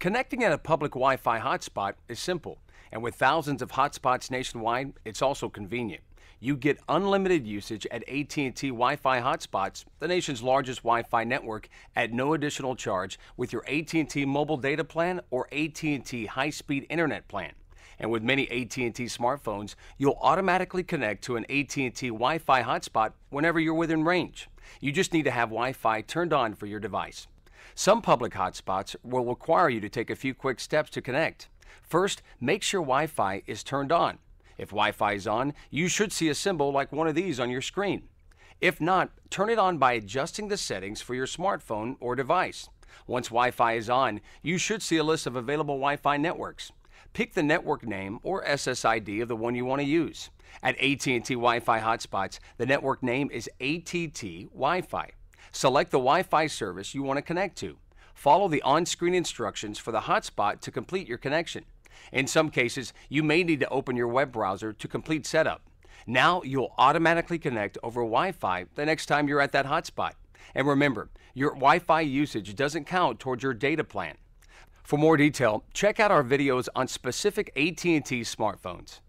Connecting at a public Wi-Fi hotspot is simple, and with thousands of hotspots nationwide, it's also convenient. You get unlimited usage at AT&T Wi-Fi hotspots, the nation's largest Wi-Fi network, at no additional charge with your AT&T mobile data plan or AT&T high-speed internet plan. And with many AT&T smartphones, you'll automatically connect to an AT&T Wi-Fi hotspot whenever you're within range. You just need to have Wi-Fi turned on for your device. Some public hotspots will require you to take a few quick steps to connect. First, make sure Wi-Fi is turned on. If Wi-Fi is on, you should see a symbol like one of these on your screen. If not, turn it on by adjusting the settings for your smartphone or device. Once Wi-Fi is on, you should see a list of available Wi-Fi networks. Pick the network name or SSID of the one you want to use. At AT&T Wi-Fi hotspots, the network name is ATT Wi-Fi. Select the Wi-Fi service you want to connect to. Follow the on-screen instructions for the hotspot to complete your connection. In some cases, you may need to open your web browser to complete setup. Now you'll automatically connect over Wi-Fi the next time you're at that hotspot. And remember, your Wi-Fi usage doesn't count towards your data plan. For more detail, check out our videos on specific AT&T smartphones.